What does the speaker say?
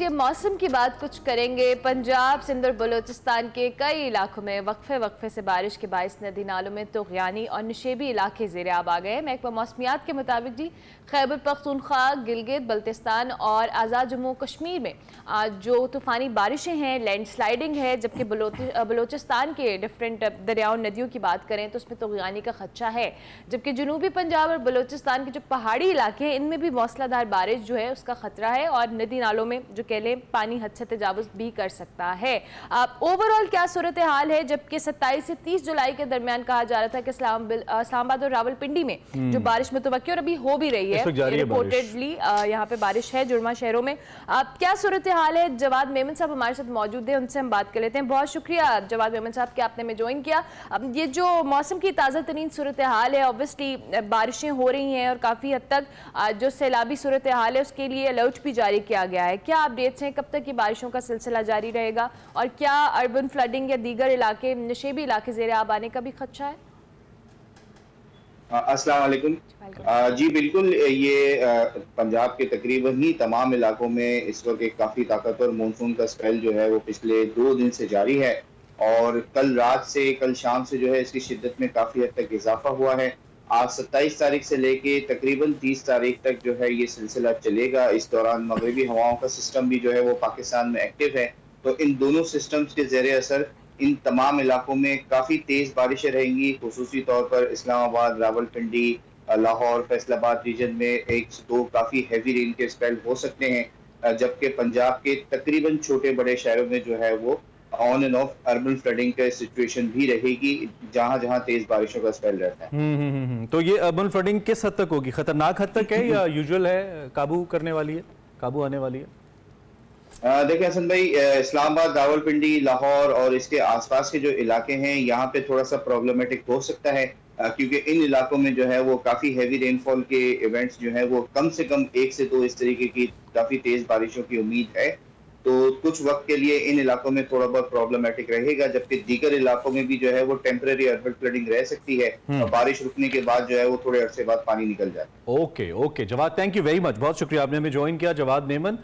के मौसम की बात कुछ करेंगे। पंजाब सिंध और बलोचिस्तान के कई इलाकों में वक्फे वक्फे से बारिश के बायस नदी नालों में तोगयानी और नशेबी इलाके जेर आब आ गए महकमा मौसमियात के मुताबिक जी, खैबर, पख्तूनख्वा, गिलगित, बल्तिस्तान और आज़ाद जम्मू कश्मीर में आज जो तूफ़ानी बारिशें हैं लैंड स्लाइडिंग है, जबकि बलोचिस्तान के डिफरेंट दरियाओं नदियों की बात करें तो उसमें तोगयानी का खदशा है। जबकि जनूबी पंजाब और बलोचिस्तान के जो पहाड़ी इलाके हैं, इनमें भी मौसलाधार बारिश जो है उसका खतरा है और नदी नालों में जो कह लें पानी हद से तजावज़ भी कर सकता है। आप ओवरऑल क्या सूरत हाल है? जबकि सत्ताईस से तीस जुलाई के दरमियान कहा जा रहा था कि इस्लामाबाद और रावलपिंडी में जो हम्म। बारिश मुतव और अभी हो भी रही है। रिपोर्टेडली यहाँ पे बारिश है जुड़मा शहरों में। आप क्या सूरत हाल है? जवाद मेमन साहब हमारे साथ मौजूद है उनसे हम बात कर लेते हैं। बहुत शुक्रिया जवाद मेमन साहब के आपने में ज्वाइन किया। अब ये जो मौसम की ताज़ा तरीन सूरत हाल है ऑब्वियसली बारिशें हो रही हैं और काफ़ी हद तक जो सैलाबी सूरत हाल है उसके लिए अलर्ट भी जारी किया गया है। क्या अपडेट्स हैं कब तक ये बारिशों का सिलसिला जारी रहेगा और क्या अर्बन फ्लडिंग या दीगर इलाके नशेबी इलाके जेर आब आने का भी खदशा है? अस्सलाम वालेकुम। जी बिल्कुल ये पंजाब के तकरीबन ही तमाम इलाकों में इस वक्त एक काफ़ी ताकतवर मानसून का स्पेल जो है वो पिछले दो दिन से जारी है और कल रात से कल शाम से जो है इसकी शिद्दत में काफ़ी हद तक इजाफा हुआ है। आज सत्ताईस तारीख से लेके तकरीबन तीस तारीख तक जो है ये सिलसिला चलेगा। इस दौरान मगरबी हवाओं का सिस्टम भी जो है वो पाकिस्तान में एक्टिव है। तो इन दोनों सिस्टम्स के जेर असर इन तमाम इलाकों में काफ़ी तेज़ बारिशें रहेंगी। खसूसी तौर पर इस्लामाबाद, रावलपिंडी लाहौर, फैसलाबाद रीजन में एक से दो काफ़ी हैवी रेन के स्पेल हो सकते हैं। जबकि पंजाब के तकरीबन छोटे बड़े शहरों में जो है वो on and off urban flooding का सिचुएशन भी रहेगी जहाँ जहाँ तेज बारिशों का स्पेल रहता है। हम्म, हम्म, हम्म, तो ये अर्बन फ्लडिंग किस हद तक होगी? खतरनाक हद तक है या यूजुअल है काबू करने वाली है? काबू आने वाली है? देखिए हसन भाई इस्लामाबाद रावलपिंडी लाहौर और इसके आसपास के जो इलाके हैं यहाँ पे थोड़ा सा प्रॉब्लमेटिक हो सकता है क्योंकि इन इलाकों में जो है वो काफ़ी हैवी रेनफॉल के इवेंट्स जो है वो कम से कम एक से दो इस तरीके की काफ़ी तेज बारिशों की उम्मीद है। तो कुछ वक्त के लिए इन इलाकों में थोड़ा बहुत प्रॉब्लमेटिक रहेगा जबकि दीगर इलाकों में भी जो है वो टेम्पररी अर्बन फ्लडिंग रह सकती है हम्म। और बारिश रुकने के बाद जो है वो थोड़े अरसे बाद पानी निकल जाए ओके ओके जवाब थैंक यू वेरी मच बहुत शुक्रिया आपने हमें ज्वाइन किया। जवाब मेमन